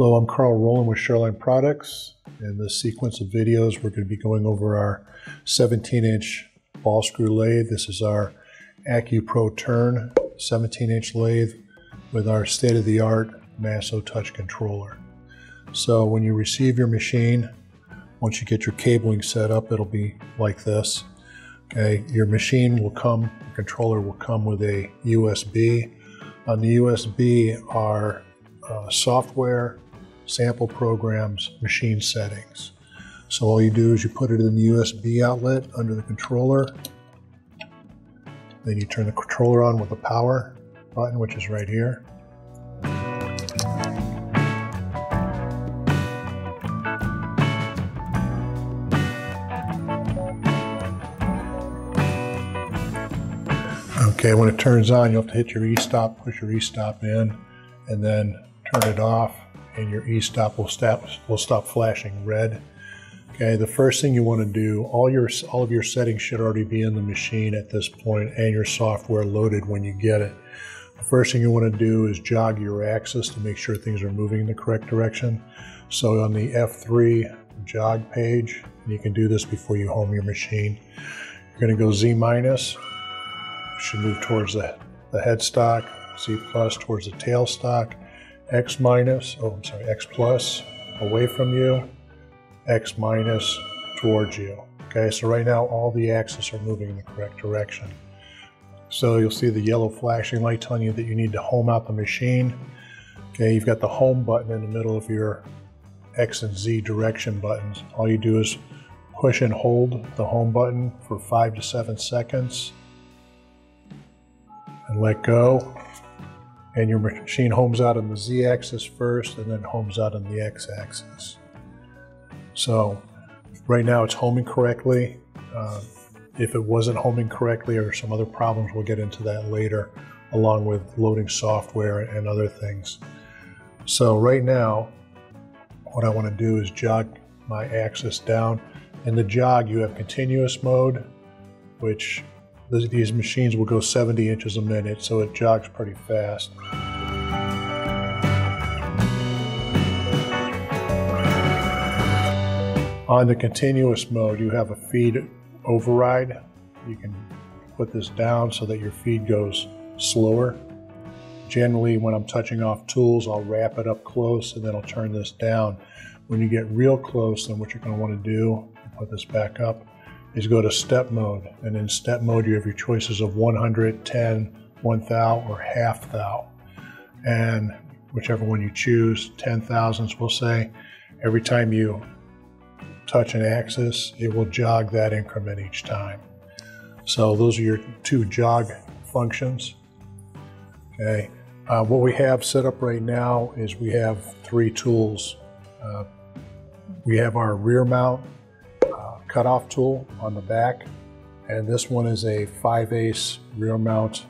Hello, I'm Carl Rowland with Sherline Products. In this sequence of videos, we're going to be going over our 17-inch ball screw lathe. This is our AccuPro Turn 17-inch lathe with our state-of-the-art Masso touch controller. So when you receive your machine, once you get your cabling set up, it'll be like this. Okay, your machine will come, the controller will come with a USB. On the USB are uh, software, sample programs, machine settings. So all you do is you put it in the USB outlet under the controller. Then you turn the controller on with the power button, which is right here. Okay, when it turns on, you'll have to hit your e-stop, push your e-stop in, and then turn it off and your e-stop will stop will stop flashing red. Okay, the first thing you want to do, all your all of your settings should already be in the machine at this point and your software loaded when you get it. The first thing you want to do is jog your axis to make sure things are moving in the correct direction. So on the F3 jog page, you can do this before you home your machine. You're going to go Z minus, should move towards the, the headstock, Z plus towards the tailstock, x minus, oh, I'm sorry, x plus away from you, x minus towards you. Okay, so right now all the axes are moving in the correct direction. So you'll see the yellow flashing light telling you that you need to home out the machine. Okay, you've got the home button in the middle of your X and Z direction buttons. All you do is push and hold the home button for five to seven seconds and let go and your machine homes out on the z-axis first and then homes out on the x-axis. So right now it's homing correctly. Uh, if it wasn't homing correctly or some other problems, we'll get into that later along with loading software and other things. So right now, what I want to do is jog my axis down. In the jog, you have continuous mode, which these machines will go 70 inches a minute, so it jogs pretty fast. On the continuous mode, you have a feed override. You can put this down so that your feed goes slower. Generally, when I'm touching off tools, I'll wrap it up close and then I'll turn this down. When you get real close, then what you're going to want to do, put this back up, is go to step mode. And in step mode, you have your choices of 100, 10, 1 thou, or half thou. And whichever one you choose, 10 thousandths, we'll say, every time you touch an axis, it will jog that increment each time. So those are your two jog functions. Okay. Uh, what we have set up right now is we have three tools. Uh, we have our rear mount cutoff tool on the back. And this one is a 5 ace rear mount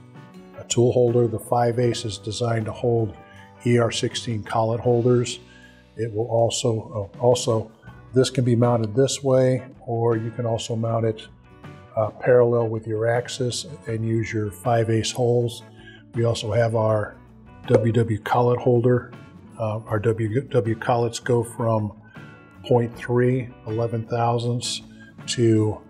a tool holder. The 5 ace is designed to hold ER16 collet holders. It will also, uh, also this can be mounted this way, or you can also mount it uh, parallel with your axis and use your 5 ace holes. We also have our WW collet holder. Uh, our WW collets go from 0.3 11 thousandths to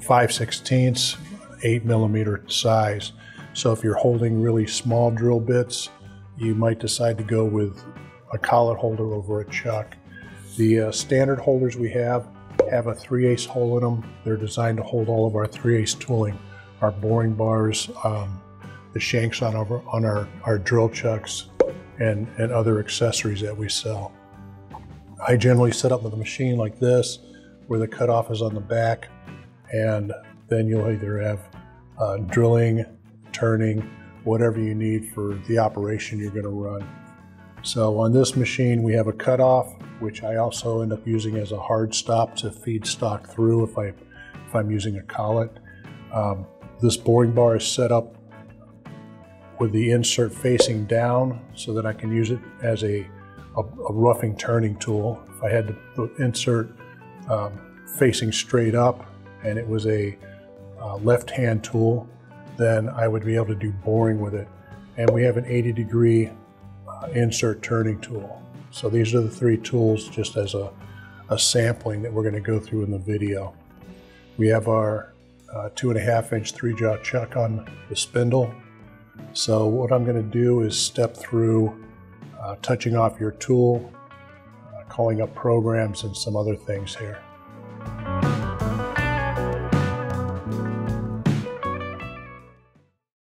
5 sixteenths, 8 millimeter size. So if you're holding really small drill bits, you might decide to go with a collet holder over a chuck. The uh, standard holders we have have a 3 ace hole in them. They're designed to hold all of our 3 ace tooling, our boring bars, um, the shanks on our, on our, our drill chucks, and, and other accessories that we sell. I generally set up with a machine like this where the cutoff is on the back, and then you'll either have uh, drilling, turning, whatever you need for the operation you're going to run. So on this machine, we have a cutoff, which I also end up using as a hard stop to feed stock through if, I, if I'm using a collet. Um, this boring bar is set up with the insert facing down so that I can use it as a, a, a roughing turning tool. If I had to insert um, facing straight up and it was a uh, left-hand tool, then I would be able to do boring with it. And we have an 80 degree uh, insert turning tool. So these are the three tools just as a, a sampling that we're going to go through in the video. We have our uh, two and a half inch three jaw chuck on the spindle. So what I'm going to do is step through touching off your tool, uh, calling up programs and some other things here.